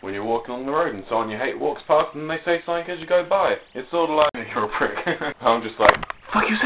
when you're walking along the road and someone you hate walks past and they say something as you go by. It's sort of like, you're a prick. I'm just like, fuck you?